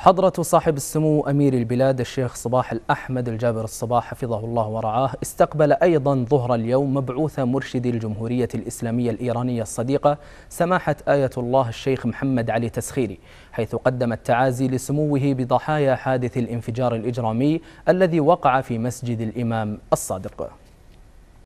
حضرة صاحب السمو أمير البلاد الشيخ صباح الأحمد الجابر الصباح حفظه الله ورعاه استقبل أيضا ظهر اليوم مبعوث مرشد الجمهورية الإسلامية الإيرانية الصديقة سماحة آية الله الشيخ محمد علي تسخيري حيث قدم التعازي لسموه بضحايا حادث الانفجار الإجرامي الذي وقع في مسجد الإمام الصادق.